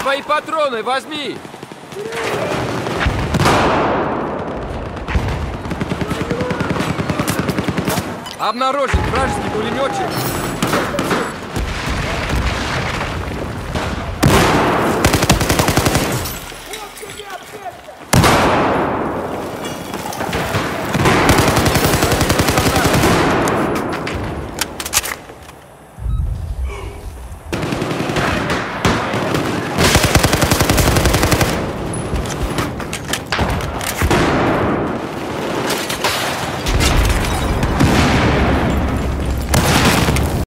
твои патроны возьми! Обнаружить вражеский пулеметчик